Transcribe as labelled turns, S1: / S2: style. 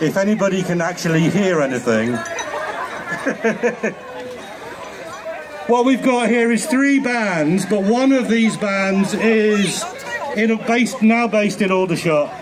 S1: if anybody can actually hear anything. what we've got here is three bands, but one of these bands is in a based now based in Aldershot.